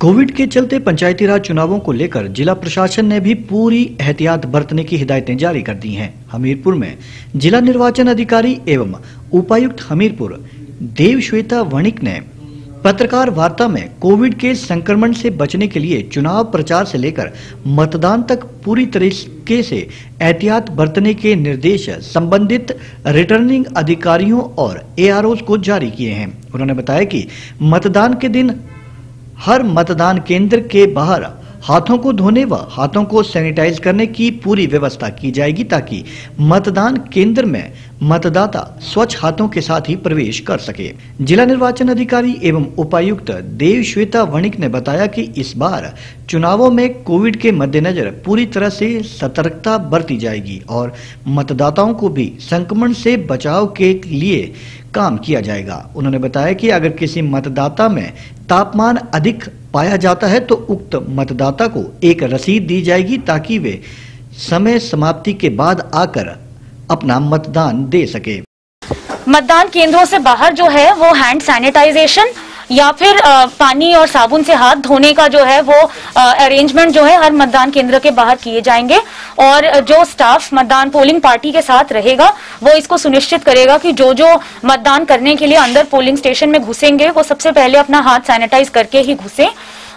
Covid के चलते पंचायती राज चुनावों को लेकर जिला प्रशासन ने भी पूरी एहतियात बरतने की हिदायतें जारी कर दी हैं। हमीरपुर में जिला निर्वाचन अधिकारी एवं उपायुक्त हमीरपुर देव श्वेता वणिक ने पत्रकार वार्ता में कोविड के संक्रमण से बचने के लिए चुनाव प्रचार से लेकर मतदान तक पूरी तरीके से एहतियात बरतने के निर्देश संबंधित रिटर्निंग अधिकारियों और एआरओ को जारी किए हैं। उन्होंने बताया कि मतदान के दिन हर मतदान केंद्र के बाहर हाथों को धोने व हाथों को सैनिटाइज करने की पूरी व्यवस्था की जाएगी ताकि मतदान केंद्र में मतदाता स्वच्छ हाथों के साथ ही प्रवेश कर सके। जिला निर्वाचन अधिकारी एवं उपायुक्त देव श्वेता वणिक ने बताया कि इस बार चुनावों में कोविड के मद्देनजर पूरी तरह से सतर्कता बरती जाएगी और मतदाताओं को भी संक्रमण से बचाव के लिए काम किया जाएगा। उन्होंने बताया कि अगर किसी मतदाता में तापमान अधिक पाया जाता है तो उक्त मतदाता को एक रसीद दी जाएगी ताकि वे समय समाप्ति के बाद आकर अपना मतदान दे सके। मतदान केंद्रों से बाहर जो है वो हैंड सैनिटाइजेशन या फिर पानी और साबुन से हाथ धोने का जो है वो अरेंजमेंट जो है हर मतदान केंद्र के बाहर किए जाएँगे। और जो स्टाफ मतदान पोलिंग पार्टी के साथ रहेगा, वो इसको सुनिश्चित करेगा कि जो जो मतदान करने के लिए अंदर पोलिंग स्टेशन में घुसेंगे, वो सबसे पहले अपना हाथ सैनिटाइज करके ही घुसे।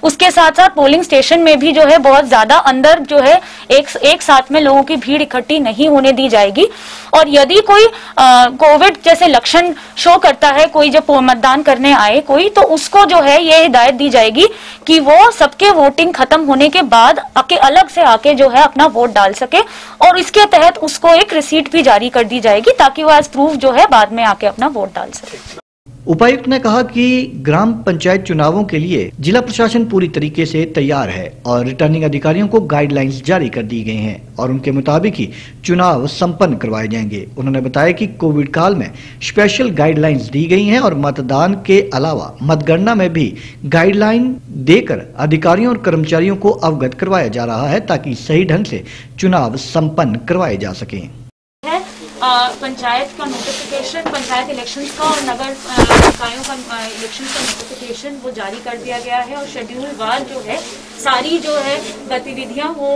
उसके साथ साथ पोलिंग स्टेशन में भी जो है बहुत ज़्यादा अंदर जो है एक एक साथ में लोगों की भीड़ इकट्ठी नहीं होने दी जाएगी। और यदि कोई कोविड जैसे लक्षण शो करता है, कोई जब मतदान करने आए कोई तो उसको जो है ये हिदायत दी जाएगी कि वो सबके वोटिंग खत्म होने के बाद आके, अलग से आके जो है अपना वोट डाल सके और इसके तहत उसको एक रिसीट भी जारी कर दी जाएगी ताकि वो एज प्रूफ जो है बाद में आके अपना वोट डाल सके। उपायुक्त ने कहा कि ग्राम पंचायत चुनावों के लिए जिला प्रशासन पूरी तरीके से तैयार है और रिटर्निंग अधिकारियों को गाइडलाइंस जारी कर दी गई हैं और उनके मुताबिक ही चुनाव संपन्न करवाए जाएँगे। उन्होंने बताया कि कोविड काल में स्पेशल गाइडलाइंस दी गई हैं और मतदान के अलावा मतगणना में भी गाइडलाइन देकर अधिकारियों और कर्मचारियों को अवगत करवाया जा रहा है ताकि सही ढंग से चुनाव सम्पन्न करवाए जा सके। पंचायत का नोटिफिकेशन पंचायत इलेक्शन का और नगर निकायों का इलेक्शन का नोटिफिकेशन वो जारी कर दिया गया है और शेड्यूल वार जो है, सारी जो है गतिविधियाँ वो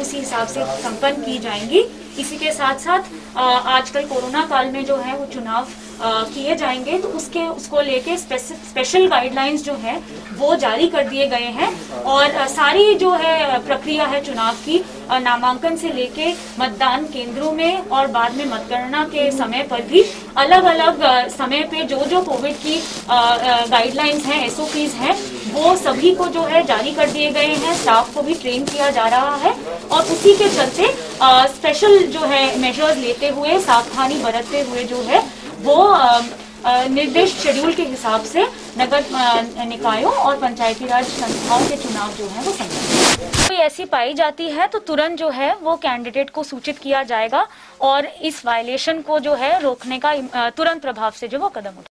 उसी हिसाब से संपन्न की जाएँगी। इसी के साथ साथ आजकल कोरोना काल में जो है वो चुनाव किए जाएँगे तो उसके, उसको लेके स्पेशल गाइडलाइंस जो है, वो जारी कर दिए गए हैं। और सारी जो है प्रक्रिया है चुनाव की नामांकन से लेके मतदान केंद्रों में और बाद में मतगणना के समय पर भी अलग अलग समय पे जो जो कोविड की गाइडलाइंस हैं एसओपीज हैं वो सभी को जो है जारी कर दिए गए हैं स्टाफ को भी ट्रेन किया जा रहा है और उसी के चलते स्पेशल जो है मेजर्स लेते हुए, सावधानी बरतते हुए जो है वो निर्देश शेड्यूल के हिसाब से नगर निकायों और पंचायती राज संस्थाओं के चुनाव जो है वो संपन्न कोई ऐसी पाई जाती है तो तुरंत जो है वो कैंडिडेट को सूचित किया जाएगा और इस वायलेशन को जो है रोकने का तुरंत प्रभाव से जो वो कदम उठा